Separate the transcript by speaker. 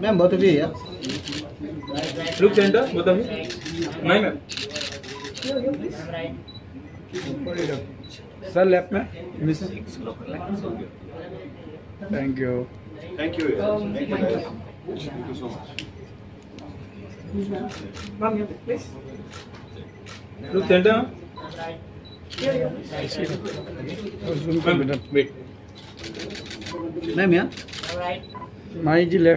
Speaker 1: Ma'am, both of you here.
Speaker 2: Look center, both of you. My ma'am.
Speaker 3: Sir left में. Thank you.
Speaker 4: Thank you. guys. Thank you so much.
Speaker 2: Look center.
Speaker 3: Zoom कर बेटा.
Speaker 2: Wait.
Speaker 1: Here.
Speaker 3: Mahi ji left.